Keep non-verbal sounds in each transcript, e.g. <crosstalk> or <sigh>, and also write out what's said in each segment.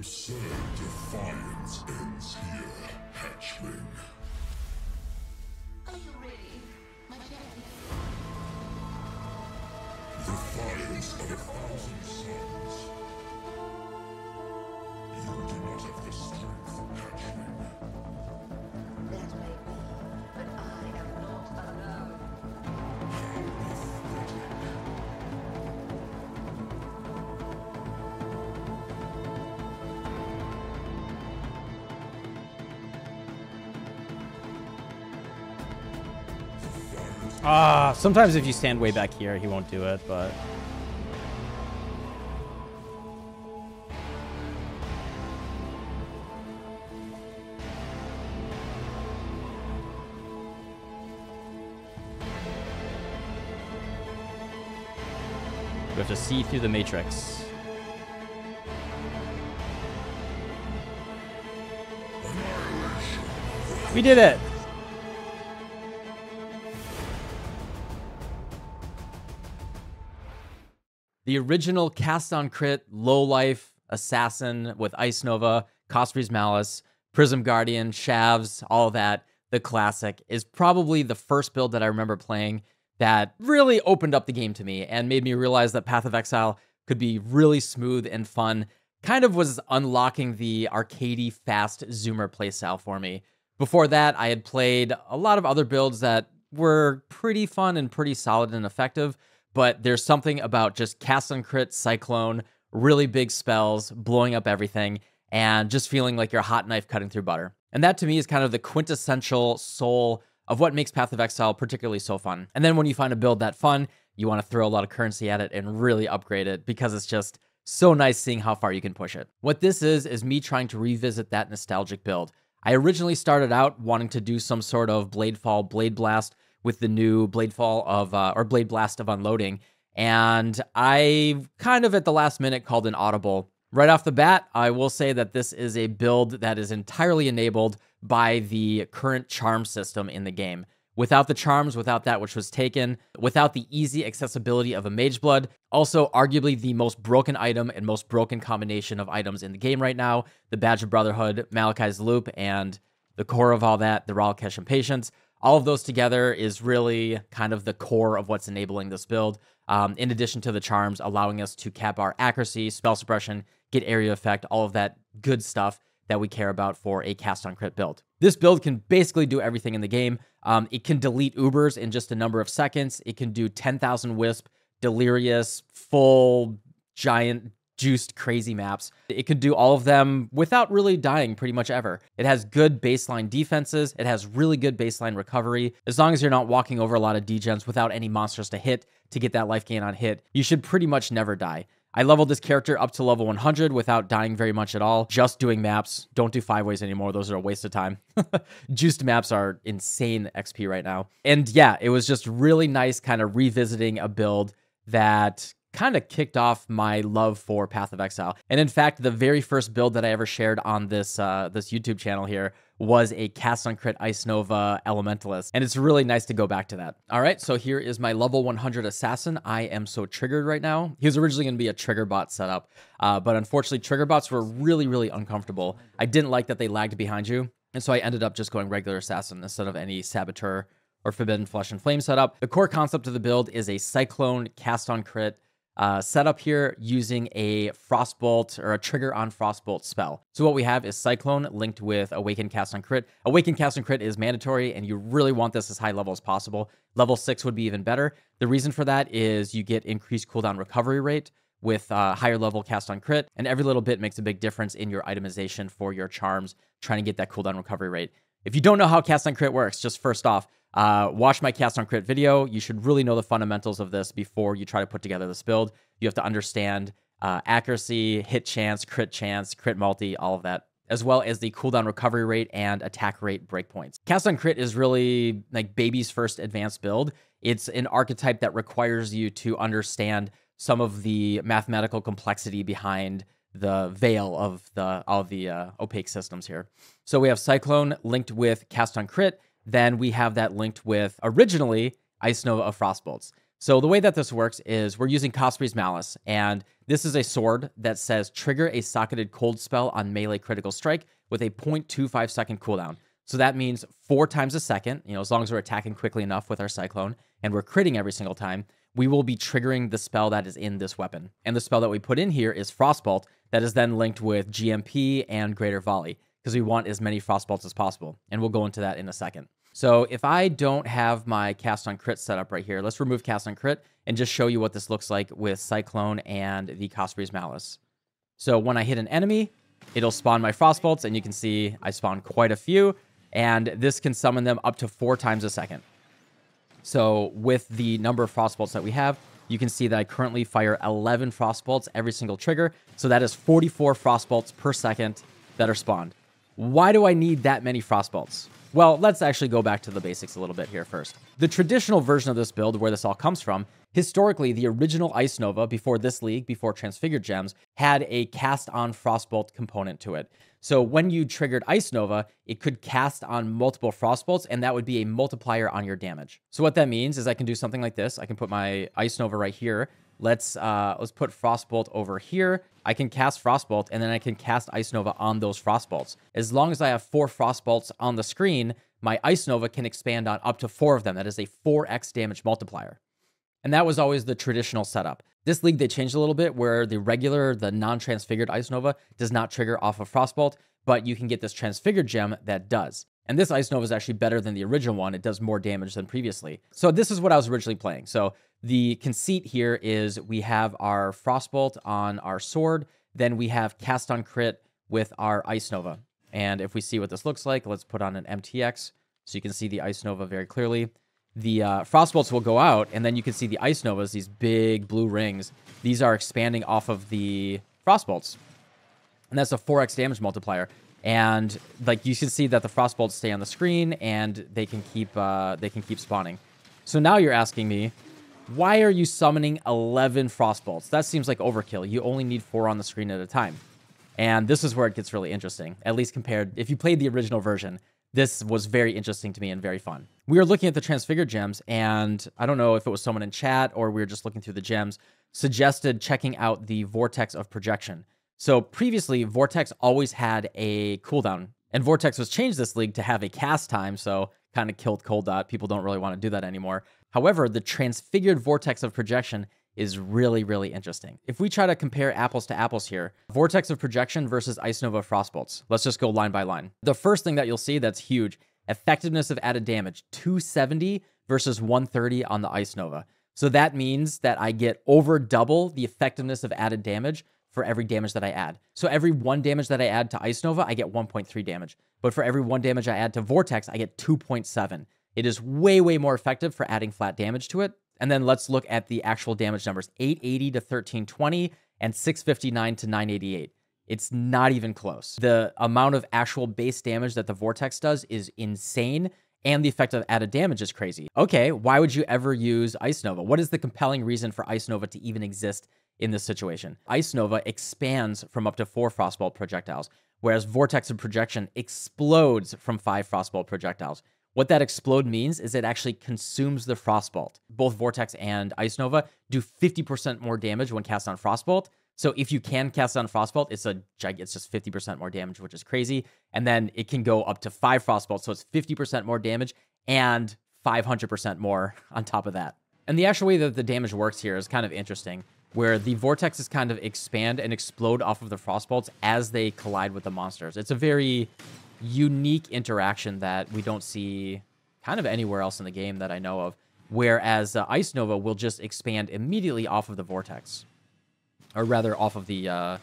absurd defiance ends here, hatchling. Are you ready, my champion? Defiance of a thousand suns. You do not have the strength, hatchling. Ah, sometimes if you stand way back here, he won't do it, but we have to see through the matrix. We did it. The original cast on crit, low life assassin with Ice Nova, Cospri's Malice, Prism Guardian, Shavs, all that, the classic, is probably the first build that I remember playing that really opened up the game to me and made me realize that Path of Exile could be really smooth and fun. Kind of was unlocking the arcadey fast zoomer playstyle for me. Before that, I had played a lot of other builds that were pretty fun and pretty solid and effective, but there's something about just cast on crit, cyclone, really big spells, blowing up everything, and just feeling like you're a hot knife cutting through butter. And that to me is kind of the quintessential soul of what makes Path of Exile particularly so fun. And then when you find a build that fun, you want to throw a lot of currency at it and really upgrade it because it's just so nice seeing how far you can push it. What this is, is me trying to revisit that nostalgic build. I originally started out wanting to do some sort of Bladefall Blade Blast with the new Bladefall of, uh, or Blade Blast of Unloading. And I kind of at the last minute called an audible. Right off the bat, I will say that this is a build that is entirely enabled by the current charm system in the game. Without the charms, without that which was taken, without the easy accessibility of a Mage Blood, also arguably the most broken item and most broken combination of items in the game right now, the Badge of Brotherhood, Malachai's Loop, and the core of all that, the Ralakesh Impatience. All of those together is really kind of the core of what's enabling this build. Um, in addition to the charms, allowing us to cap our accuracy, spell suppression, get area effect, all of that good stuff that we care about for a cast on crit build. This build can basically do everything in the game. Um, it can delete Ubers in just a number of seconds. It can do 10,000 Wisp, Delirious, full, giant, juiced, crazy maps. It can do all of them without really dying pretty much ever. It has good baseline defenses. It has really good baseline recovery. As long as you're not walking over a lot of degens without any monsters to hit to get that life gain on hit, you should pretty much never die. I leveled this character up to level 100 without dying very much at all. Just doing maps. Don't do five ways anymore. Those are a waste of time. <laughs> Juiced maps are insane XP right now. And yeah, it was just really nice kind of revisiting a build that kind of kicked off my love for Path of Exile. And in fact, the very first build that I ever shared on this uh, this YouTube channel here was a cast on crit Ice Nova Elementalist. And it's really nice to go back to that. All right, so here is my level 100 assassin. I am so triggered right now. He was originally going to be a trigger bot setup, uh, but unfortunately, trigger bots were really, really uncomfortable. I didn't like that they lagged behind you. And so I ended up just going regular assassin instead of any saboteur or forbidden flesh and flame setup. The core concept of the build is a cyclone cast on crit uh, set up here using a frostbolt or a trigger on frostbolt spell. So what we have is Cyclone linked with Awaken Cast on Crit. Awaken Cast on Crit is mandatory, and you really want this as high level as possible. Level six would be even better. The reason for that is you get increased cooldown recovery rate with uh, higher level cast on crit, and every little bit makes a big difference in your itemization for your charms, trying to get that cooldown recovery rate. If you don't know how cast on crit works, just first off, uh, watch my cast on crit video. You should really know the fundamentals of this before you try to put together this build. You have to understand uh, accuracy, hit chance, crit chance, crit multi, all of that, as well as the cooldown recovery rate and attack rate breakpoints. Cast on crit is really like baby's first advanced build. It's an archetype that requires you to understand some of the mathematical complexity behind the veil of the all of the uh, opaque systems here. So we have Cyclone linked with Cast on Crit. Then we have that linked with originally Ice Nova of Frostbolts. So the way that this works is we're using Cospri's Malice, and This is a sword that says trigger a socketed cold spell on melee critical strike with a 0.25 second cooldown. So that means four times a second, you know, as long as we're attacking quickly enough with our cyclone and we're critting every single time, we will be triggering the spell that is in this weapon. And the spell that we put in here is Frostbolt that is then linked with GMP and Greater Volley because we want as many Frostbolts as possible. And we'll go into that in a second. So if I don't have my cast on crit set up right here, let's remove cast on crit and just show you what this looks like with Cyclone and the Cospri's Malice. So when I hit an enemy, it'll spawn my Frostbolts, and you can see I spawn quite a few, and this can summon them up to four times a second. So with the number of Frostbolts that we have, you can see that I currently fire 11 Frostbolts every single trigger. So that is 44 Frostbolts per second that are spawned. Why do I need that many Frostbolts? Well, let's actually go back to the basics a little bit here first. The traditional version of this build, where this all comes from, historically, the original Ice Nova before this league, before Transfigured Gems, had a cast on Frostbolt component to it. So when you triggered Ice Nova, it could cast on multiple Frostbolts, and that would be a multiplier on your damage. So what that means is I can do something like this. I can put my Ice Nova right here. Let's uh, let's put Frostbolt over here. I can cast Frostbolt, and then I can cast Ice Nova on those Frostbolts. As long as I have four Frostbolts on the screen, my Ice Nova can expand on up to four of them. That is a 4x damage multiplier. And that was always the traditional setup. This league, they changed a little bit where the regular, the non transfigured Ice Nova does not trigger off of Frostbolt, but you can get this transfigured gem that does. And this Ice Nova is actually better than the original one. It does more damage than previously. So this is what I was originally playing. So the conceit here is we have our Frostbolt on our sword, then we have Cast on Crit with our Ice Nova. And if we see what this looks like, let's put on an MTX so you can see the Ice Nova very clearly. The uh, Frostbolts will go out, and then you can see the Ice Novas, these big blue rings. These are expanding off of the Frostbolts. And that's a 4x damage multiplier. And like you can see that the Frostbolts stay on the screen, and they can keep uh, they can keep spawning. So now you're asking me, why are you summoning 11 Frostbolts? That seems like overkill. You only need four on the screen at a time. And this is where it gets really interesting, at least compared, if you played the original version, this was very interesting to me and very fun. We were looking at the Transfigured gems, and I don't know if it was someone in chat or we were just looking through the gems, suggested checking out the Vortex of Projection. So previously, Vortex always had a cooldown, and Vortex was changed this league to have a cast time, so kind of killed Cold Dot. People don't really want to do that anymore. However, the transfigured vortex of projection is really, really interesting. If we try to compare apples to apples here, vortex of projection versus Ice Nova Frostbolts. Let's just go line by line. The first thing that you'll see that's huge, effectiveness of added damage, 270 versus 130 on the Ice Nova. So that means that I get over double the effectiveness of added damage for every damage that I add. So every one damage that I add to Ice Nova, I get 1.3 damage. But for every one damage I add to Vortex, I get 2.7. It is way, way more effective for adding flat damage to it. And then let's look at the actual damage numbers 880 to 1320 and 659 to 988. It's not even close. The amount of actual base damage that the Vortex does is insane, and the effect of added damage is crazy. Okay, why would you ever use Ice Nova? What is the compelling reason for Ice Nova to even exist in this situation? Ice Nova expands from up to four Frostbolt projectiles, whereas Vortex of Projection explodes from five Frostbolt projectiles. What that explode means is it actually consumes the Frostbolt. Both Vortex and Ice Nova do 50% more damage when cast on Frostbolt. So if you can cast on Frostbolt, it's a it's just 50% more damage, which is crazy. And then it can go up to five Frostbolts, so it's 50% more damage and 500% more <laughs> on top of that. And the actual way that the damage works here is kind of interesting, where the vortexes kind of expand and explode off of the Frostbolts as they collide with the monsters. It's a very unique interaction that we don't see kind of anywhere else in the game that I know of. Whereas uh, Ice Nova will just expand immediately off of the vortex, or rather off of the uh,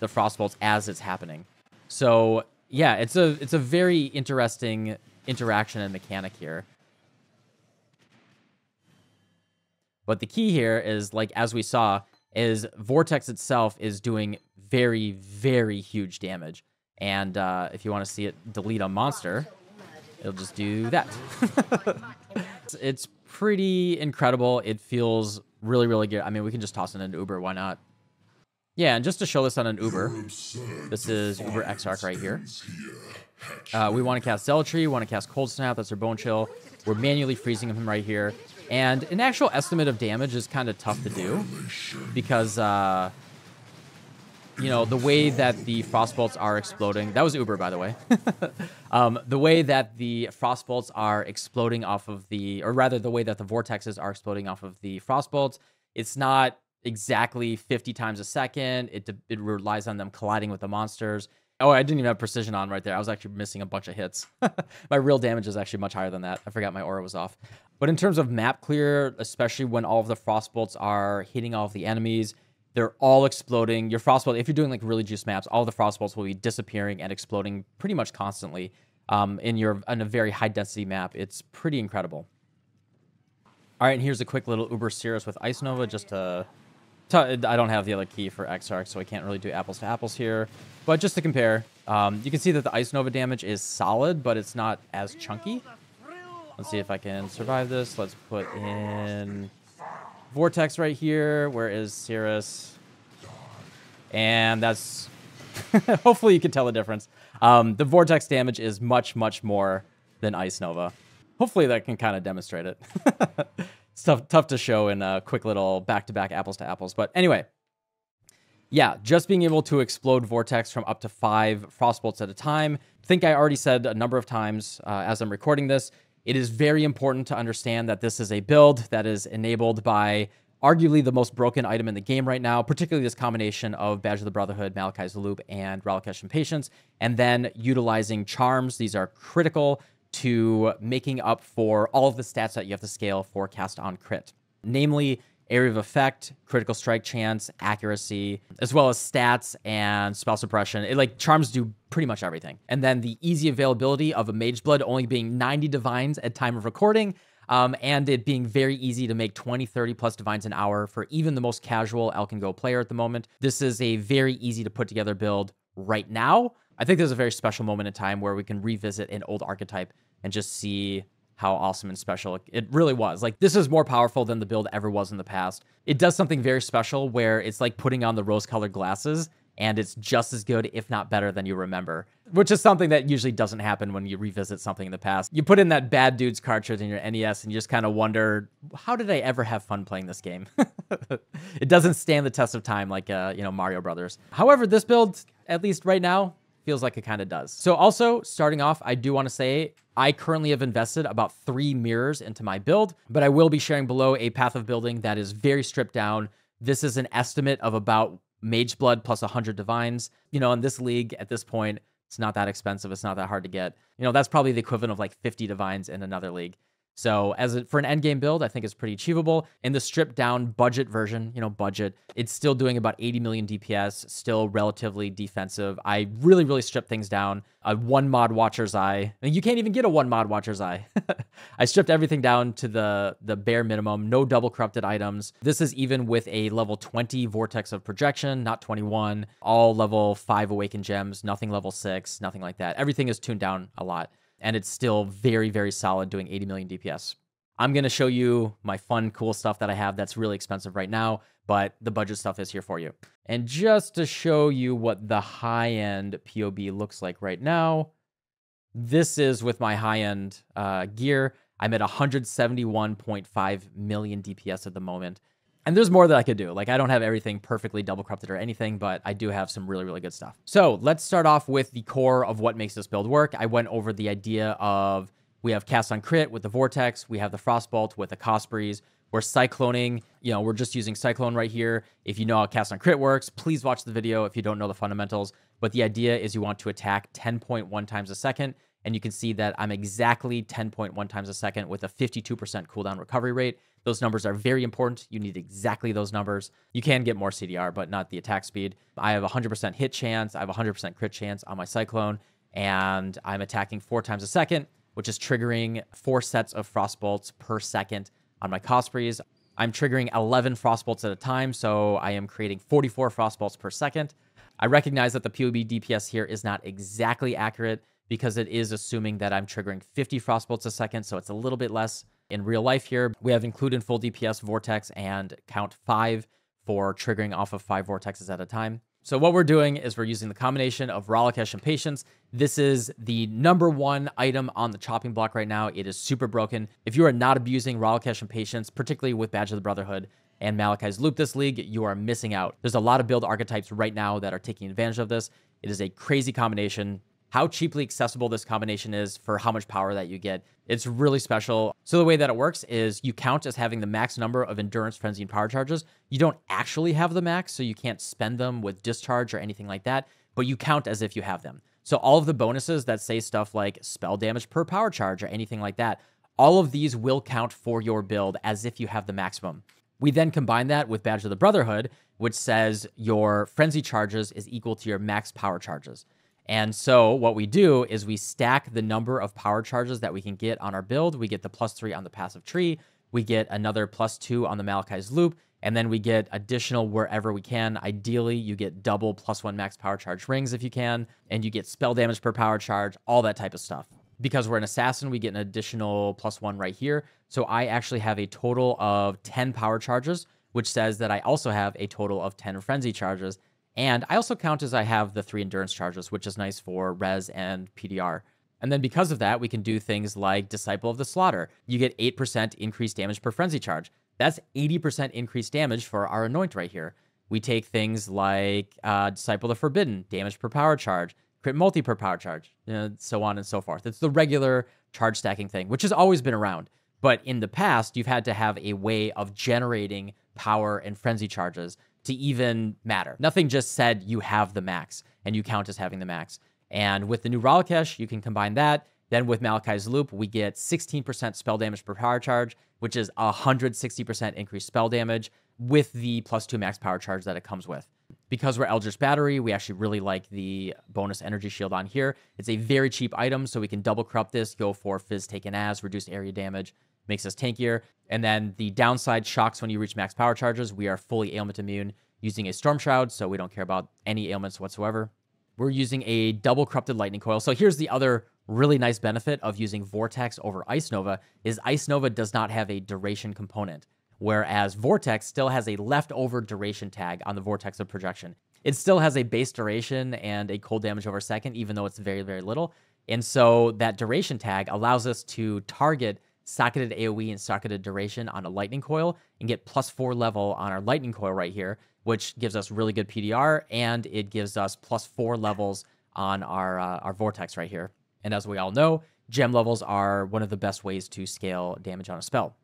the frostbolts as it's happening. So yeah, it's a it's a very interesting interaction and mechanic here. But the key here is like as we saw is vortex itself is doing very very huge damage. And uh, if you want to see it delete a monster, it'll just do that. <laughs> it's pretty incredible. It feels really, really good. I mean, we can just toss in an Uber. Why not? Yeah, and just to show this on an Uber, this is Uber Exarch right here. Uh, we want to cast Zealotry, we want to cast Cold Snap, that's our Bone Chill. We're manually freezing him right here. And an actual estimate of damage is kind of tough to do because, uh, you know, the way that the frost bolts are exploding. That was Uber, by the way. <laughs> um, the way that the frost bolts are exploding off of the, or rather, the way that the vortexes are exploding off of the frost bolts, it's not exactly 50 times a second. It, it relies on them colliding with the monsters. Oh, I didn't even have precision on right there. I was actually missing a bunch of hits. <laughs> my real damage is actually much higher than that. I forgot my aura was off. But in terms of map clear, especially when all of the frost bolts are hitting all of the enemies, they're all exploding. Your frost bolt, if you're doing like really juice maps, all the frost bolts will be disappearing and exploding pretty much constantly. Um, in your in a very high density map, it's pretty incredible. All right, and here's a quick little Uber Sirus with Ice Nova just to I don't have the other key for Exarch, so I can't really do apples to apples here. But just to compare, um, you can see that the Ice Nova damage is solid, but it's not as chunky. Let's see if I can survive this. Let's put in Vortex right here. Where is Sirus? And that's... <laughs> hopefully you can tell the difference. Um, the Vortex damage is much, much more than Ice Nova. Hopefully that can kind of demonstrate it. <laughs> it's tough tough to show in a quick little back to back apples to apples. But anyway, yeah, just being able to explode vortex from up to five frostbolts at a time. I think I already said a number of times uh, as I'm recording this. It is very important to understand that this is a build that is enabled by arguably the most broken item in the game right now, particularly this combination of Badge of the Brotherhood, Malachai's Loop, and Ralakesh Impatience, and then utilizing charms. These are critical to making up for all of the stats that you have to scale for cast on crit, namely area of effect, critical strike chance, accuracy, as well as stats and spell suppression. It, like charms do pretty much everything. And then the easy availability of a mage blood only being 90 divines at time of recording. Um, and it being very easy to make 20, 30 plus divines an hour for even the most casual Elkin Go player at the moment. This is a very easy to put together build right now. I think there's a very special moment in time where we can revisit an old archetype and just see how awesome and special it really was. Like this is more powerful than the build ever was in the past. It does something very special where it's like putting on the rose-colored glasses and it's just as good if not better than you remember, which is something that usually doesn't happen when you revisit something in the past. You put in that bad dudes cartridge in your NES and you just kind of wonder, how did I ever have fun playing this game? <laughs> it doesn't stand the test of time like uh, you know, Mario Brothers. However, this build at least right now feels like it kind of does. So also starting off, I do want to say I currently have invested about three mirrors into my build, but I will be sharing below a path of building that is very stripped down. This is an estimate of about mage blood plus 100 divines. You know, in this league at this point, it's not that expensive. It's not that hard to get. You know, that's probably the equivalent of like 50 divines in another league. So as a, for an end game build, I think it's pretty achievable. In the stripped down budget version, you know, budget, it's still doing about 80 million DPS, still relatively defensive. I really, really stripped things down. A one mod watcher's eye. I mean, you can't even get a one mod watcher's eye. <laughs> I stripped everything down to the the bare minimum. No double corrupted items. This is even with a level 20 vortex of projection, not 21. All level five awakened gems. Nothing level six. Nothing like that. Everything is tuned down a lot and it's still very, very solid doing 80 million DPS. I'm going to show you my fun, cool stuff that I have that's really expensive right now, but the budget stuff is here for you. And just to show you what the high end POB looks like right now, this is with my high end uh, gear. I'm at 171.5 million DPS at the moment. And there's more that I could do. Like I don't have everything perfectly double corrupted or anything, but I do have some really, really good stuff. So let's start off with the core of what makes this build work. I went over the idea of we have cast on crit with the vortex, we have the frostbolt with the Cospri's. We're cycloning, you know, we're just using cyclone right here. If you know how cast on crit works, please watch the video if you don't know the fundamentals. But the idea is you want to attack 10.1 times a second and you can see that I'm exactly 10.1 times a second with a 52% cooldown recovery rate. Those numbers are very important. You need exactly those numbers. You can get more CDR, but not the attack speed. I have 100% hit chance. I have 100% crit chance on my Cyclone, and I'm attacking four times a second, which is triggering four sets of Frostbolts per second on my Cospri's. I'm triggering 11 Frostbolts at a time, so I am creating 44 Frostbolts per second. I recognize that the POB DPS here is not exactly accurate because it is assuming that I'm triggering 50 frostbolts a second, so it's a little bit less. In real life here, we have include in full DPS vortex and count five for triggering off of five vortexes at a time. So what we're doing is we're using the combination of Ralakesh Impatience. This is the number one item on the chopping block right now. It is super broken. If you are not abusing Ralakesh Impatience, particularly with Badge of the Brotherhood and Malachai's Loop this league, you are missing out. There's a lot of build archetypes right now that are taking advantage of this. It is a crazy combination how cheaply accessible this combination is for how much power that you get. It's really special. So the way that it works is you count as having the max number of endurance, frenzy, and power charges. You don't actually have the max, so you can't spend them with discharge or anything like that, but you count as if you have them. So all of the bonuses that say stuff like spell damage per power charge or anything like that, all of these will count for your build as if you have the maximum. We then combine that with Badge of the Brotherhood, which says your frenzy charges is equal to your max power charges. And so what we do is we stack the number of power charges that we can get on our build. We get the plus three on the passive tree. We get another plus two on the Malachai's loop. And then we get additional wherever we can. Ideally, you get double plus one max power charge rings if you can, and you get spell damage per power charge, all that type of stuff. Because we're an assassin, we get an additional plus one right here. So I actually have a total of 10 power charges, which says that I also have a total of 10 frenzy charges. And I also count as I have the three endurance charges, which is nice for res and PDR. And then because of that, we can do things like Disciple of the Slaughter. You get 8% increased damage per frenzy charge. That's 80% increased damage for our anoint right here. We take things like uh, Disciple of the Forbidden, damage per power charge, crit multi per power charge, so on and so forth. It's the regular charge stacking thing, which has always been around. But in the past, you've had to have a way of generating power and frenzy charges to even matter. Nothing just said you have the max and you count as having the max. And with the new Ralakesh, you can combine that. Then with Malachai's Loop, we get 16% spell damage per power charge, which is 160% increased spell damage with the plus two max power charge that it comes with. Because we're Eldritch Battery, we actually really like the bonus energy shield on here. It's a very cheap item, so we can double corrupt this, go for Fizz taken as, reduced area damage, makes us tankier. And then the downside shocks when you reach max power charges. We are fully ailment immune using a Storm Shroud, so we don't care about any ailments whatsoever. We're using a double corrupted lightning coil. So here's the other really nice benefit of using Vortex over Ice Nova is Ice Nova does not have a duration component, whereas Vortex still has a leftover duration tag on the Vortex of Projection. It still has a base duration and a cold damage over second, even though it's very, very little. And so that duration tag allows us to target socketed AoE and socketed duration on a lightning coil and get plus four level on our lightning coil right here, which gives us really good PDR and it gives us plus four levels on our uh, our vortex right here. And as we all know, gem levels are one of the best ways to scale damage on a spell.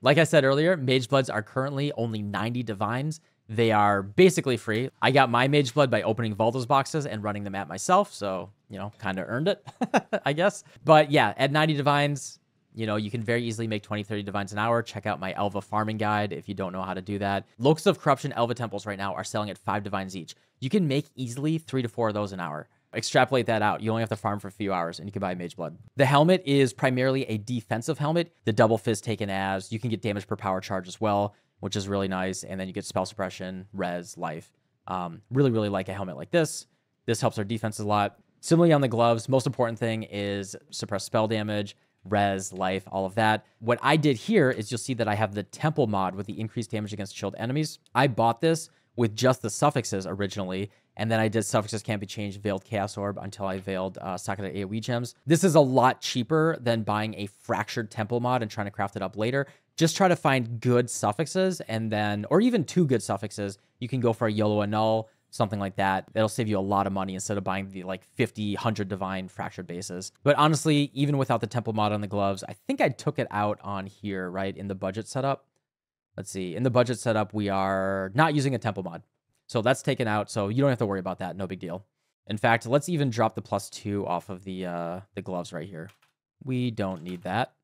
Like I said earlier, Mage Bloods are currently only 90 divines. They are basically free. I got my Mage Blood by opening Valdo's boxes and running them at myself, so, you know, kind of earned it, <laughs> I guess. But yeah, at 90 divines, you know, you can very easily make 20, 30 divines an hour. Check out my Alva farming guide if you don't know how to do that. Locus of Corruption Alva temples right now are selling at five divines each. You can make easily three to four of those an hour. Extrapolate that out. You only have to farm for a few hours and you can buy Mage Blood. The helmet is primarily a defensive helmet. The double fist taken as you can get damage per power charge as well, which is really nice. And then you get spell suppression, res, life. Um, really, really like a helmet like this. This helps our defense a lot. Similarly on the gloves, most important thing is suppress spell damage res, life, all of that. What I did here is you'll see that I have the temple mod with the increased damage against chilled enemies. I bought this with just the suffixes originally, and then I did suffixes can't be changed, veiled chaos orb until I veiled uh, socketed AoE gems. This is a lot cheaper than buying a fractured temple mod and trying to craft it up later. Just try to find good suffixes and then, or even two good suffixes. You can go for a YOLO annul, something like that. That'll save you a lot of money instead of buying the like 50, 100 divine fractured bases. But honestly, even without the temple mod on the gloves, I think I took it out on here, right, in the budget setup. Let's see. In the budget setup, we are not using a temple mod. So that's taken out, so you don't have to worry about that. No big deal. In fact, let's even drop the plus two off of the uh, the gloves right here. We don't need that.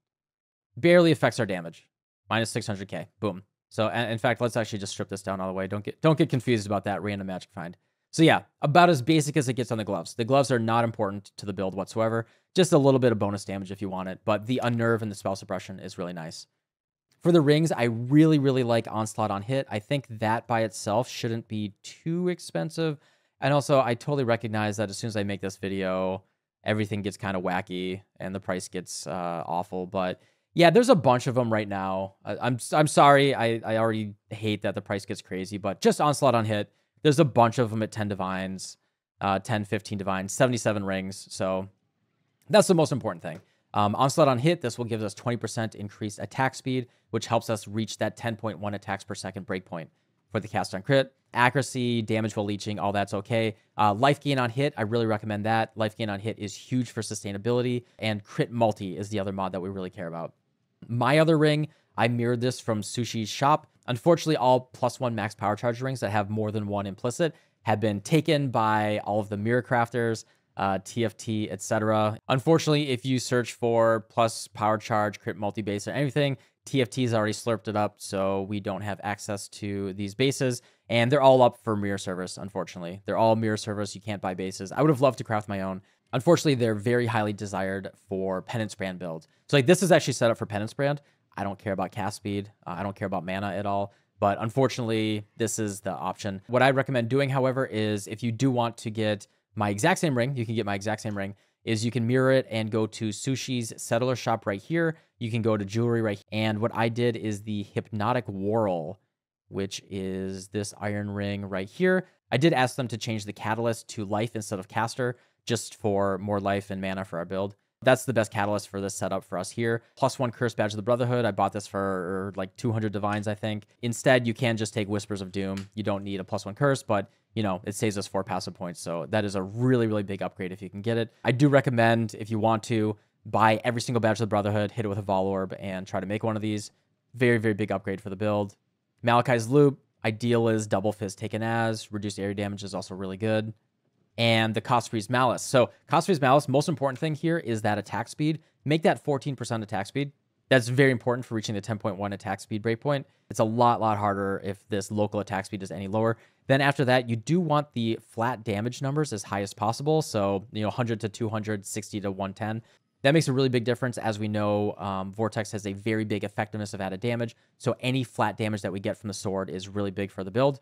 Barely affects our damage. Minus 600k. Boom. So in fact, let's actually just strip this down all the way. Don't get don't get confused about that random magic find. So yeah, about as basic as it gets on the gloves. The gloves are not important to the build whatsoever. Just a little bit of bonus damage if you want it, but the unnerve and the spell suppression is really nice. For the rings, I really, really like Onslaught on hit. I think that by itself shouldn't be too expensive. And also, I totally recognize that as soon as I make this video, everything gets kind of wacky and the price gets uh, awful. But yeah, there's a bunch of them right now. I, I'm I'm sorry. I, I already hate that the price gets crazy, but just onslaught on hit There's a bunch of them at 10 divines, uh, 10, 15 divines, 77 rings. So that's the most important thing. Um, onslaught on hit, this will give us 20% increased attack speed, which helps us reach that 10.1 attacks per second breakpoint for the cast on crit. Accuracy, damage while leeching, all that's okay. Uh, life gain on hit, I really recommend that. Life gain on hit is huge for sustainability, and crit multi is the other mod that we really care about. My other ring, I mirrored this from Sushi's shop. Unfortunately, all plus one max power charge rings that have more than one implicit have been taken by all of the mirror crafters, uh, TFT, etc. Unfortunately, if you search for plus power charge, crit multi base, or anything, TFT's already slurped it up, so we don't have access to these bases. And they're all up for mirror service, unfortunately. They're all mirror service. You can't buy bases. I would have loved to craft my own. Unfortunately, they're very highly desired for Penance Brand builds. So like this is actually set up for Penance Brand. I don't care about cast speed. Uh, I don't care about mana at all. But unfortunately, this is the option. What I recommend doing, however, is if you do want to get my exact same ring, you can get my exact same ring, is you can mirror it and go to Sushi's Settler Shop right here. You can go to Jewelry right here. And what I did is the Hypnotic Whorl, which is this iron ring right here. I did ask them to change the catalyst to life instead of caster, just for more life and mana for our build. That's the best catalyst for this setup for us here. Plus one curse badge of the Brotherhood. I bought this for er, like 200 divines, I think. Instead, you can just take Whispers of Doom. You don't need a plus one curse, but you know, it saves us four passive points. So that is a really, really big upgrade if you can get it. I do recommend, if you want to, buy every single badge of the Brotherhood, hit it with a Vaal Orb, and try to make one of these. Very, very big upgrade for the build. Malachai's Loop, ideal is double fist taken as. Reduced area damage is also really good. And the Cospri's Malice. So Cospri's Malice, most important thing here is that attack speed. Make that 14% attack speed. That's very important for reaching the 10.1 attack speed breakpoint. It's a lot, lot harder if this local attack speed is any lower. Then after that, you do want the flat damage numbers as high as possible. So, you know, 100 to 200, 60 to 110. That makes a really big difference. As we know, um, Vortex has a very big effectiveness of added damage. So any flat damage that we get from the sword is really big for the build.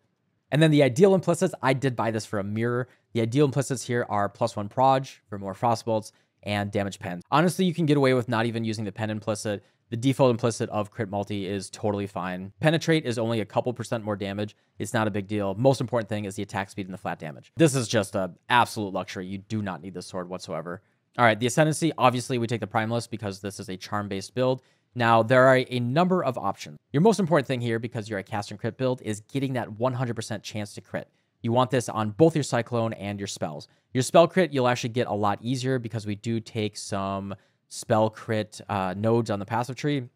And then the ideal implicits, I did buy this for a mirror. The ideal implicits here are plus one proj for more frostbolts and damage pens. Honestly, you can get away with not even using the pen implicit. The default implicit of crit multi is totally fine. Penetrate is only a couple percent more damage. It's not a big deal. Most important thing is the attack speed and the flat damage. This is just a absolute luxury. You do not need this sword whatsoever. All right, the Ascendancy, obviously we take the Primalist because this is a charm-based build. Now, there are a number of options. Your most important thing here, because you're a cast and crit build, is getting that 100% chance to crit. You want this on both your Cyclone and your spells. Your spell crit, you'll actually get a lot easier because we do take some spell crit uh, nodes on the passive tree.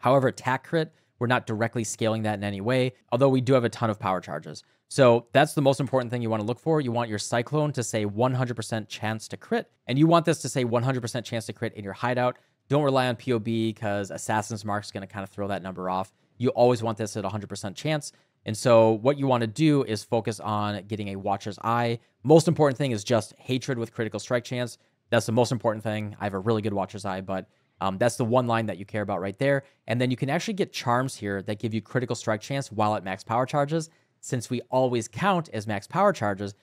However, attack crit, we're not directly scaling that in any way, although we do have a ton of power charges. So that's the most important thing you want to look for. You want your Cyclone to say 100% chance to crit, and you want this to say 100% chance to crit in your hideout. Don't rely on POB because Assassin's Mark is going to kind of throw that number off. You always want this at 100% chance. And so what you want to do is focus on getting a Watcher's Eye. Most important thing is just Hatred with critical strike chance. That's the most important thing. I have a really good Watcher's Eye, but um, that's the one line that you care about right there. And then you can actually get charms here that give you critical strike chance while at max power charges. Since we always count as max power charges,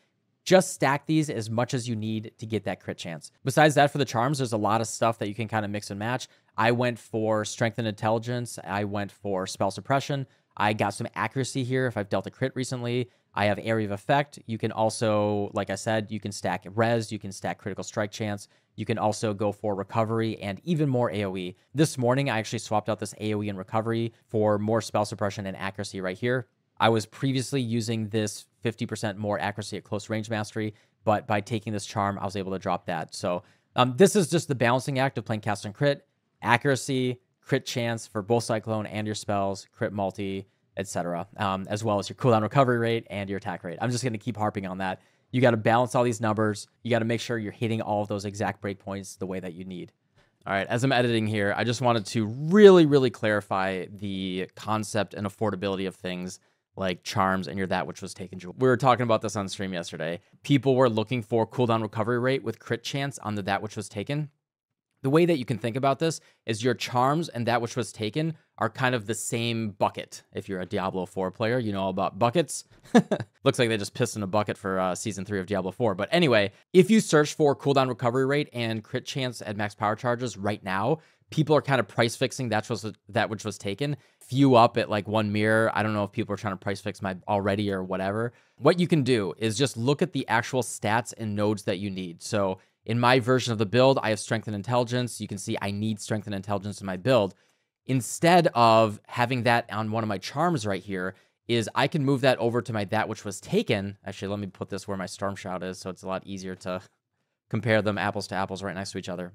just stack these as much as you need to get that crit chance. Besides that, for the charms, there's a lot of stuff that you can kind of mix and match. I went for strength and intelligence. I went for spell suppression. I got some accuracy here if I've dealt a crit recently. I have area of effect. You can also, like I said, you can stack res, you can stack critical strike chance. You can also go for recovery and even more AoE. This morning, I actually swapped out this AoE and recovery for more spell suppression and accuracy right here. I was previously using this 50% more accuracy at close range mastery, but by taking this charm, I was able to drop that. So um, this is just the balancing act of playing cast and crit, accuracy, crit chance for both Cyclone and your spells, crit multi, etc., um, as well as your cooldown recovery rate and your attack rate. I'm just going to keep harping on that. You got to balance all these numbers. You got to make sure you're hitting all of those exact breakpoints the way that you need. All right, as I'm editing here, I just wanted to really, really clarify the concept and affordability of things like charms and your that which was taken. We were talking about this on stream yesterday. People were looking for cooldown recovery rate with crit chance on the that which was taken the way that you can think about this is your charms and that which was taken are kind of the same bucket. If you're a Diablo 4 player, you know all about buckets. <laughs> Looks like they just pissed in a bucket for uh, season 3 of Diablo 4. But anyway, if you search for cooldown recovery rate and crit chance at max power charges right now, people are kind of price fixing that was that which was taken. Few up at like one mirror. I don't know if people are trying to price fix my already or whatever. What you can do is just look at the actual stats and nodes that you need. So in my version of the build, I have strength and intelligence. You can see I need strength and intelligence in my build. Instead of having that on one of my charms right here, is I can move that over to my that which was taken. Actually, let me put this where my storm shout is, so it's a lot easier to <laughs> compare them apples to apples right next to each other.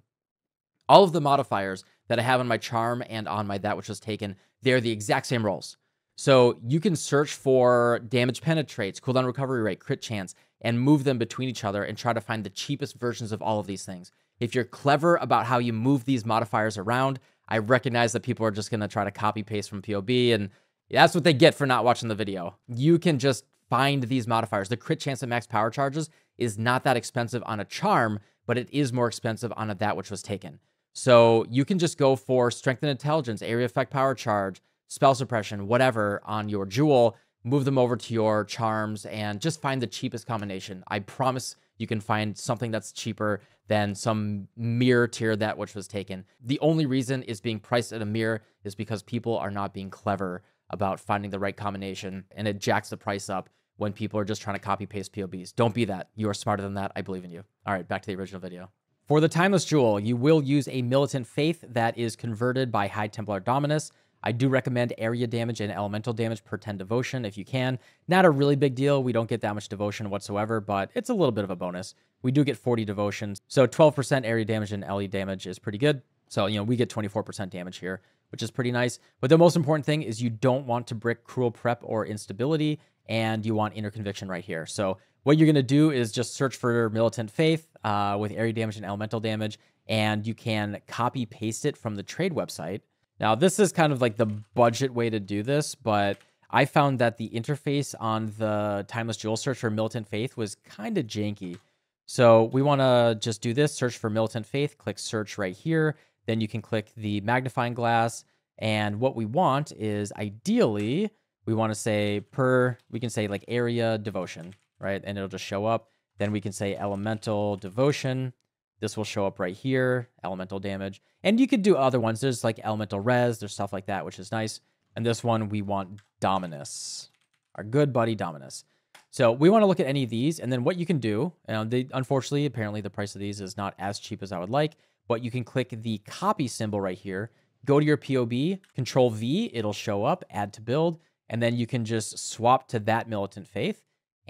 All of the modifiers that I have on my charm and on my that which was taken, they're the exact same rolls. So you can search for damage penetrates, cooldown recovery rate, crit chance, and move them between each other and try to find the cheapest versions of all of these things. If you're clever about how you move these modifiers around, I recognize that people are just going to try to copy paste from POB, and that's what they get for not watching the video. You can just find these modifiers. The crit chance at max power charges is not that expensive on a charm, but it is more expensive on a that which was taken. So you can just go for strength and intelligence, area effect power charge, spell suppression, whatever on your jewel, move them over to your charms and just find the cheapest combination. I promise you can find something that's cheaper than some mirror tier that which was taken. The only reason is being priced at a mirror is because people are not being clever about finding the right combination and it jacks the price up when people are just trying to copy paste POBs. Don't be that. You are smarter than that. I believe in you. All right, back to the original video. For the Timeless Jewel, you will use a Militant Faith that is converted by High Templar Dominus. I do recommend area damage and elemental damage per 10 devotion if you can. Not a really big deal. We don't get that much devotion whatsoever, but it's a little bit of a bonus. We do get 40 devotions. So 12% area damage and LE damage is pretty good. So, you know, we get 24% damage here, which is pretty nice. But the most important thing is you don't want to brick cruel prep or instability, and you want inner conviction right here. So what you're going to do is just search for militant faith uh, with area damage and elemental damage, and you can copy paste it from the trade website now, this is kind of like the budget way to do this, but I found that the interface on the Timeless Jewel search for Militant Faith was kind of janky. So we want to just do this, search for Militant Faith, click search right here. Then you can click the magnifying glass. And what we want is ideally, we want to say per, we can say like area devotion, right? And it'll just show up. Then we can say elemental devotion. This will show up right here, elemental damage. And you could do other ones. There's like elemental res, there's stuff like that, which is nice. And this one, we want Dominus, our good buddy Dominus. So we want to look at any of these. And then what you can do, and they, unfortunately, apparently the price of these is not as cheap as I would like, but you can click the copy symbol right here, go to your POB, control V, it'll show up, add to build, and then you can just swap to that militant faith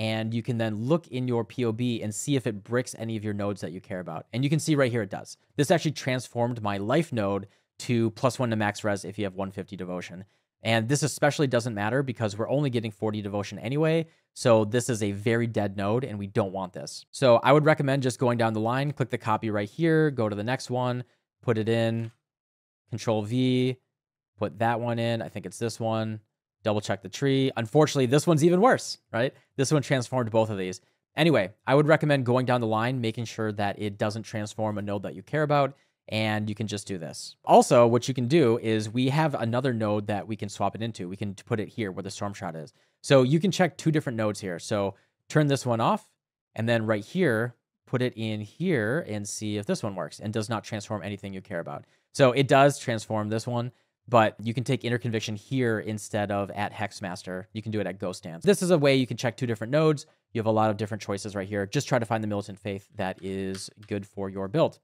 and you can then look in your POB and see if it bricks any of your nodes that you care about. And you can see right here it does. This actually transformed my life node to plus one to max res if you have 150 devotion. And this especially doesn't matter because we're only getting 40 devotion anyway. So this is a very dead node and we don't want this. So I would recommend just going down the line, click the copy right here, go to the next one, put it in, control V, put that one in. I think it's this one double check the tree. Unfortunately, this one's even worse, right? This one transformed both of these. Anyway, I would recommend going down the line, making sure that it doesn't transform a node that you care about, and you can just do this. Also, what you can do is we have another node that we can swap it into. We can put it here where the storm shot is. So you can check two different nodes here. So turn this one off, and then right here, put it in here and see if this one works and does not transform anything you care about. So it does transform this one but you can take inner conviction here instead of at Hexmaster. You can do it at Ghost Dance. This is a way you can check two different nodes. You have a lot of different choices right here. Just try to find the Militant Faith that is good for your build.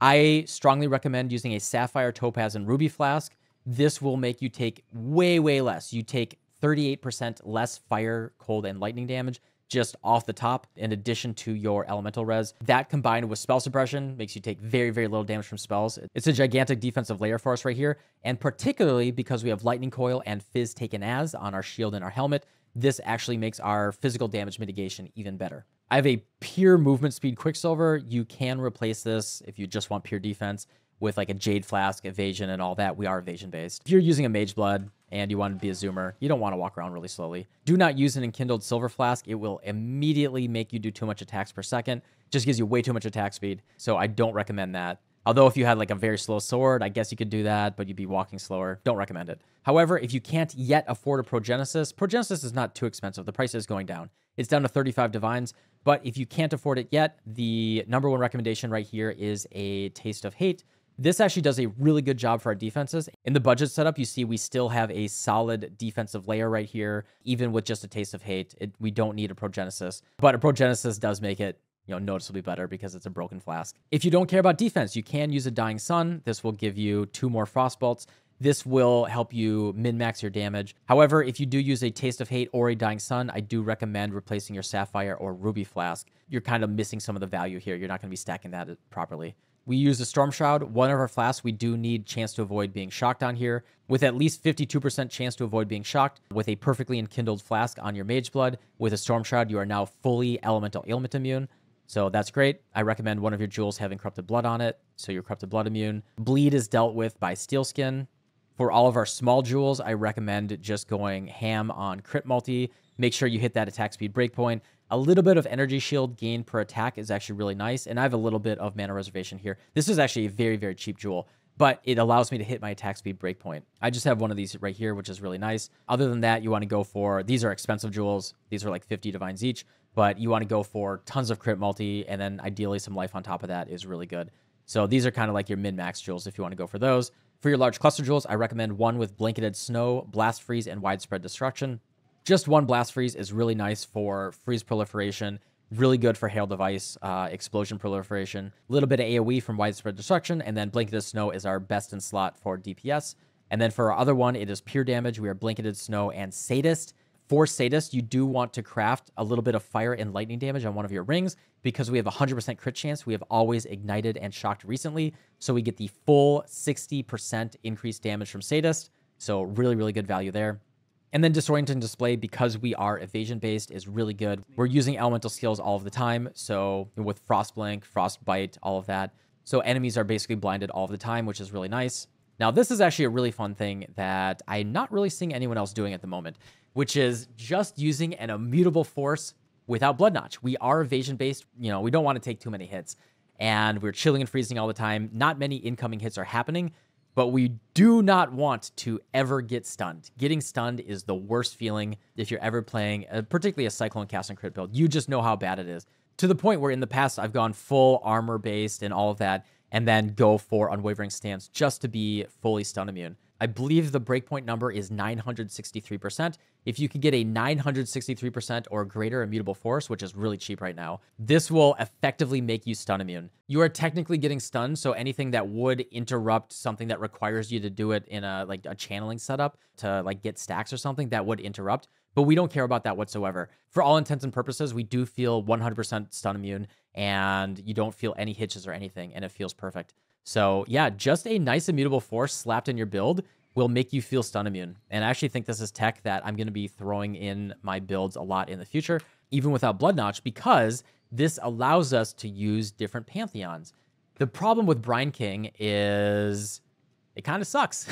I strongly recommend using a Sapphire, Topaz, and Ruby Flask. This will make you take way, way less. You take 38% less fire, cold, and lightning damage just off the top in addition to your elemental res. That combined with spell suppression makes you take very, very little damage from spells. It's a gigantic defensive layer for us right here. And particularly because we have lightning coil and fizz taken as on our shield and our helmet, this actually makes our physical damage mitigation even better. I have a pure movement speed Quicksilver. You can replace this if you just want pure defense with like a Jade Flask, evasion, and all that. We are evasion based. If you're using a Mage Blood, and you want to be a zoomer, you don't want to walk around really slowly. Do not use an enkindled silver flask. It will immediately make you do too much attacks per second. Just gives you way too much attack speed. So I don't recommend that. Although if you had like a very slow sword, I guess you could do that, but you'd be walking slower. Don't recommend it. However, if you can't yet afford a Progenesis, Progenesis is not too expensive. The price is going down. It's down to 35 divines. But if you can't afford it yet, the number one recommendation right here is a Taste of Hate This actually does a really good job for our defenses. In the budget setup, you see we still have a solid defensive layer right here, even with just a taste of hate. It, we don't need a Progenesis, but a Progenesis does make it you know, noticeably better because it's a broken flask. If you don't care about defense, you can use a Dying Sun. This will give you two more Frost Bolts. This will help you min max your damage. However, if you do use a Taste of Hate or a Dying Sun, I do recommend replacing your Sapphire or Ruby Flask. You're kind of missing some of the value here. You're not going to be stacking that properly. We use a Storm Shroud. One of our flasks, we do need chance to avoid being shocked on here. With at least 52% chance to avoid being shocked, with a perfectly enkindled flask on your Mage Blood, with a Storm Shroud, you are now fully Elemental Ailment immune. So that's great. I recommend one of your jewels having Corrupted Blood on it, so you're Corrupted Blood immune. Bleed is dealt with by Steel Skin. For all of our small jewels, I recommend just going ham on crit multi. Make sure you hit that attack speed breakpoint. A little bit of energy shield gain per attack is actually really nice. And I have a little bit of mana reservation here. This is actually a very, very cheap jewel, but it allows me to hit my attack speed breakpoint. I just have one of these right here, which is really nice. Other than that, you want to go for, these are expensive jewels. These are like 50 divines each, but you want to go for tons of crit multi and then ideally some life on top of that is really good. So these are kind of like your min-max jewels if you want to go for those. For your large cluster jewels, I recommend one with Blanketed Snow, Blast Freeze, and Widespread Destruction. Just one Blast Freeze is really nice for freeze proliferation, really good for Hail Device, uh, explosion proliferation, a little bit of AoE from Widespread Destruction, and then Blanketed Snow is our best in slot for DPS. And then for our other one, it is pure damage. We are Blanketed Snow and Sadist. For Sadist, you do want to craft a little bit of fire and lightning damage on one of your rings because we have 100% crit chance. We have always ignited and shocked recently. So we get the full 60% increased damage from Sadist. So really, really good value there. And then Disorienting Display, because we are evasion based, is really good. We're using elemental skills all of the time. So with Frost Blink, Frost Bite, all of that. So enemies are basically blinded all the time, which is really nice. Now, this is actually a really fun thing that I'm not really seeing anyone else doing at the moment which is just using an immutable force without blood notch. We are evasion based. You know, we don't want to take too many hits, and we're chilling and freezing all the time. Not many incoming hits are happening, but we do not want to ever get stunned. Getting stunned is the worst feeling if you're ever playing, uh, particularly a Cyclone Cast and Crit build. You just know how bad it is. To the point where in the past I've gone full armor based and all of that, and then go for Unwavering Stance just to be fully stun immune. I believe the breakpoint number is 963%. If you can get a 963% or greater immutable force, which is really cheap right now, this will effectively make you stun immune. You are technically getting stunned, so anything that would interrupt something that requires you to do it in a like a channeling setup to like get stacks or something that would interrupt. But we don't care about that whatsoever. For all intents and purposes, we do feel 100% stun immune and you don't feel any hitches or anything, and it feels perfect. So yeah, just a nice immutable force slapped in your build will make you feel stun immune. And I actually think this is tech that I'm going to be throwing in my builds a lot in the future, even without Blood Notch, because this allows us to use different pantheons. The problem with Brine King is it kind of sucks,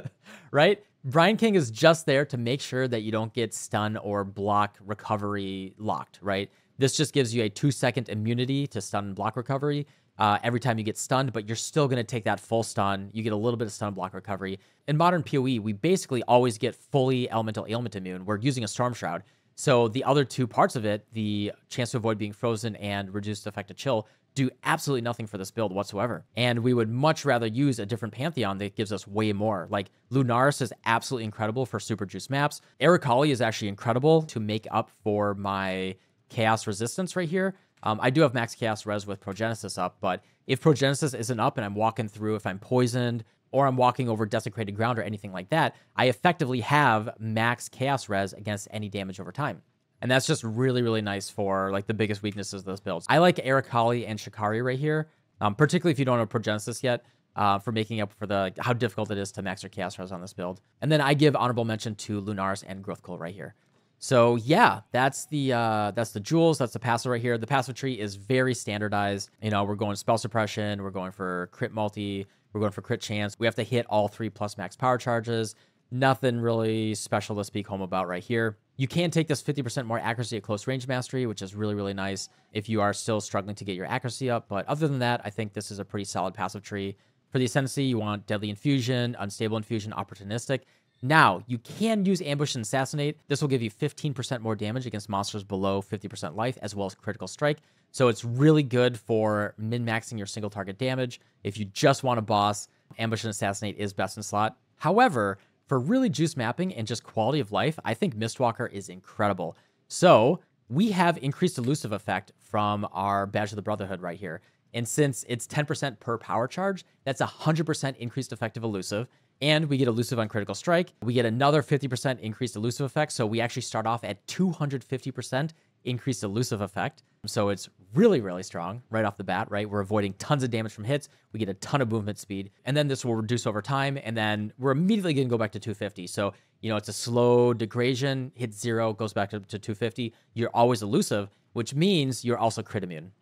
<laughs> right? Brine King is just there to make sure that you don't get stun or block recovery locked, right? This just gives you a two second immunity to stun and block recovery uh, every time you get stunned, but you're still going to take that full stun. You get a little bit of stun block recovery. In modern PoE, we basically always get fully elemental ailment immune. We're using a Storm Shroud. So the other two parts of it, the chance to avoid being frozen and reduced effect of chill, do absolutely nothing for this build whatsoever. And we would much rather use a different Pantheon that gives us way more. Like Lunaris is absolutely incredible for super juice maps. Arakaali is actually incredible to make up for my chaos resistance right here. Um, I do have max chaos res with progenesis up, but if progenesis isn't up and I'm walking through, if I'm poisoned or I'm walking over desecrated ground or anything like that, I effectively have max chaos res against any damage over time. And that's just really, really nice for like the biggest weaknesses of those builds. I like Arakaali and Shakari right here, um, particularly if you don't have Progenesis yet, uh, for making up for the how difficult it is to max your Chaos Res on this build. And then I give honorable mention to Lunaris and Gruthkul right here. So yeah, that's the uh, that's the jewels. That's the passive right here. The passive tree is very standardized. You know, we're going spell suppression. We're going for crit multi. We're going for crit chance. We have to hit all three plus max power charges. Nothing really special to speak home about right here. You can take this 50% more accuracy at close range mastery, which is really, really nice if you are still struggling to get your accuracy up. But other than that, I think this is a pretty solid passive tree. For the Ascendancy, you want Deadly Infusion, Unstable Infusion, Opportunistic. Now, you can use Ambush and Assassinate. This will give you 15% more damage against monsters below 50% life, as well as critical strike. So it's really good for min maxing your single target damage. If you just want a boss, Ambush and Assassinate is best in slot. However, for really juice mapping and just quality of life, I think Mistwalker is incredible. So we have increased elusive effect from our Badge of the Brotherhood right here. And since it's 10% per power charge, that's 100% increased effective elusive. And we get elusive on critical strike. We get another 50% increased elusive effect. So we actually start off at 250% increased elusive effect. So it's really, really strong right off the bat, right? We're avoiding tons of damage from hits. We get a ton of movement speed. And then this will reduce over time. And then we're immediately going to go back to 250. So, you know, it's a slow degradation, hits zero, goes back to, to 250. You're always elusive, which means you're also crit immune.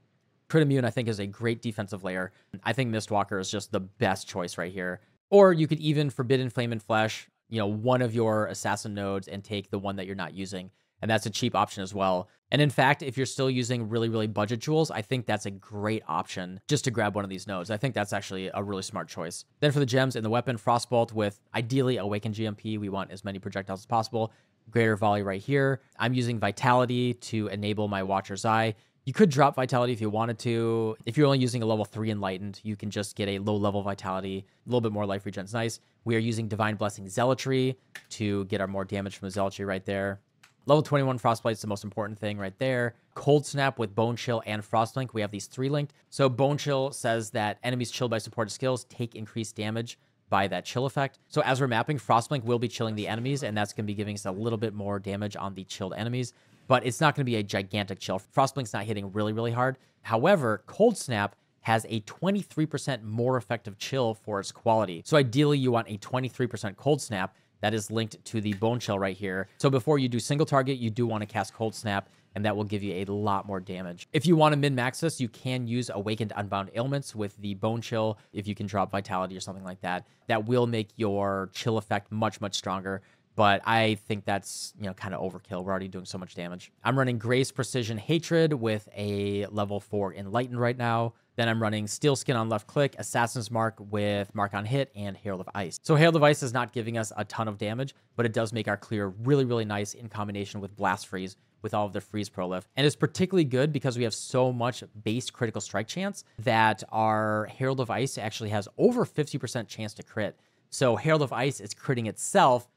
Crit immune, I think, is a great defensive layer. I think Mistwalker is just the best choice right here. Or you could even Forbidden Flame and Flesh, you know, one of your assassin nodes and take the one that you're not using. And that's a cheap option as well. And in fact, if you're still using really, really budget jewels, I think that's a great option just to grab one of these nodes. I think that's actually a really smart choice. Then for the gems in the weapon, Frostbolt with ideally Awakened GMP. We want as many projectiles as possible. Greater volley right here. I'm using Vitality to enable my Watcher's Eye. You could drop Vitality if you wanted to. If you're only using a level 3 Enlightened, you can just get a low level Vitality. A little bit more life regen's nice. We are using Divine Blessing Zealotry to get our more damage from the Zealotry right there. Level 21 Frostbite is the most important thing right there. Cold Snap with Bone Chill and Frostblink. We have these three linked. So Bone Chill says that enemies chilled by supported skills take increased damage by that chill effect. So as we're mapping, Frostblink will be chilling the enemies, and that's going to be giving us a little bit more damage on the chilled enemies but it's not going to be a gigantic chill. Frostblink's not hitting really, really hard. However, Cold Snap has a 23% more effective chill for its quality. So ideally, you want a 23% Cold Snap that is linked to the Bone Chill right here. So before you do single target, you do want to cast Cold Snap, and that will give you a lot more damage. If you want to min-max this, you can use Awakened Unbound Ailments with the Bone Chill, if you can drop Vitality or something like that. That will make your chill effect much, much stronger but I think that's, you know, kind of overkill. We're already doing so much damage. I'm running Grace Precision Hatred with a level 4 Enlightened right now. Then I'm running Steel Skin on left click, Assassin's Mark with Mark on hit, and Herald of Ice. So Herald of Ice is not giving us a ton of damage, but it does make our clear really, really nice in combination with Blast Freeze with all of the freeze prolift. And it's particularly good because we have so much base critical strike chance that our Herald of Ice actually has over 50% chance to crit. So Herald of Ice is critting itself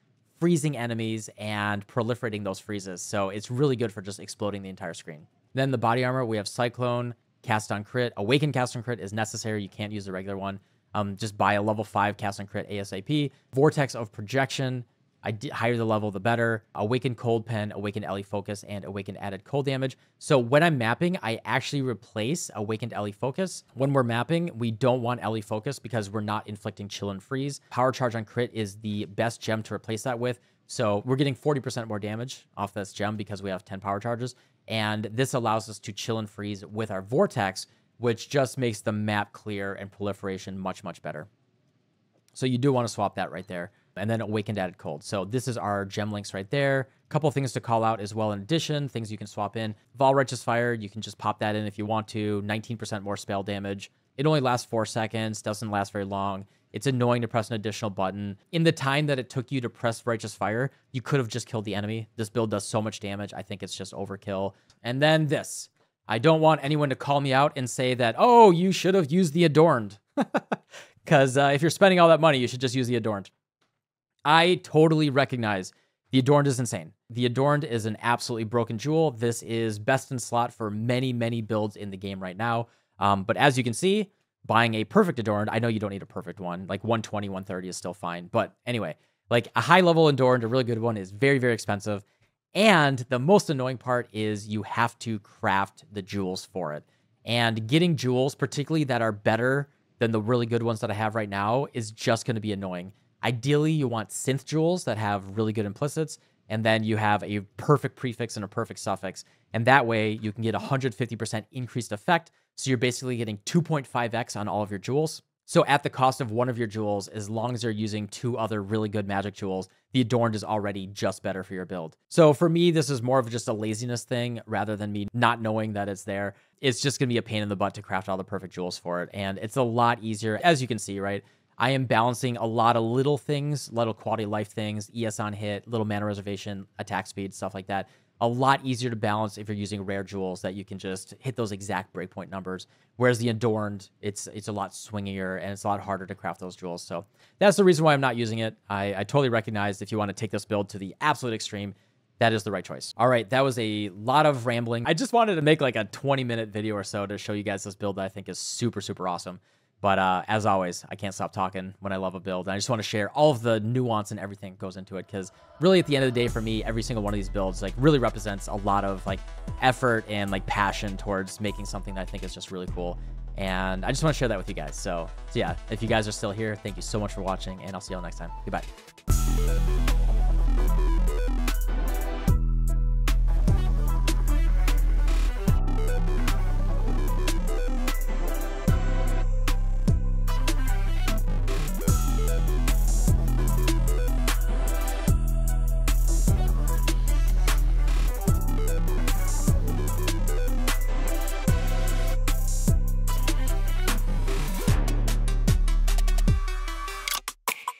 freezing enemies and proliferating those freezes. So it's really good for just exploding the entire screen. Then the body armor, we have Cyclone, Cast on Crit. Awaken Cast on Crit is necessary. You can't use the regular one. Um, just buy a level 5 Cast on Crit ASAP. Vortex of Projection. I d- higher the level, the better. Awaken Cold Pen, Awaken Ele Focus, and Awaken Added Cold Damage. So when I'm mapping, I actually replace Awakened Ele Focus. When we're mapping, we don't want Ele Focus because we're not inflicting Chill and Freeze. Power Charge on Crit is the best gem to replace that with. So we're getting 40% more damage off this gem because we have 10 power charges. And this allows us to chill and freeze with our Vortex, which just makes the map clear and proliferation much, much better. So you do want to swap that right there and then awakened added cold. So this is our gem links right there. A couple things to call out as well in addition, things you can swap in. Vaal Righteous Fire, you can just pop that in if you want to. 19% more spell damage. It only lasts four seconds, doesn't last very long. It's annoying to press an additional button. In the time that it took you to press Righteous Fire, you could have just killed the enemy. This build does so much damage. I think it's just overkill. And then this. I don't want anyone to call me out and say that, oh, you should have used the Adorned. <laughs> Because uh, if you're spending all that money, you should just use the Adorned. I totally recognize the Adorned is insane. The Adorned is an absolutely broken jewel. This is best in slot for many, many builds in the game right now. Um, but as you can see, buying a perfect Adorned, I know you don't need a perfect one. Like 120, 130 is still fine. But anyway, like a high level Adorned, a really good one, is very, very expensive. And the most annoying part is you have to craft the jewels for it. And getting jewels, particularly that are better than the really good ones that I have right now, is just going to be annoying. Ideally, you want synth jewels that have really good implicits, and then you have a perfect prefix and a perfect suffix. And that way, you can get 150% increased effect. So you're basically getting 2.5x on all of your jewels. So at the cost of one of your jewels, as long as you're using two other really good magic jewels, the adorned is already just better for your build. So for me, this is more of just a laziness thing rather than me not knowing that it's there. It's just gonna be a pain in the butt to craft all the perfect jewels for it. And it's a lot easier, as you can see, right? I am balancing a lot of little things, little quality life things, ES on hit, little mana reservation, attack speed, stuff like that. A lot easier to balance if you're using rare jewels that you can just hit those exact breakpoint numbers. Whereas the adorned, it's it's a lot swingier and it's a lot harder to craft those jewels. So that's the reason why I'm not using it. I, I totally recognize if you want to take this build to the absolute extreme, that is the right choice. All right, that was a lot of rambling. I just wanted to make like a 20 minute video or so to show you guys this build that I think is super, super awesome. But uh, as always, I can't stop talking when I love a build. And I just want to share all of the nuance and everything that goes into it because really at the end of the day for me, every single one of these builds like really represents a lot of like effort and like passion towards making something that I think is just really cool. And I just want to share that with you guys. So, so yeah, if you guys are still here, thank you so much for watching and I'll see you all next time. Goodbye.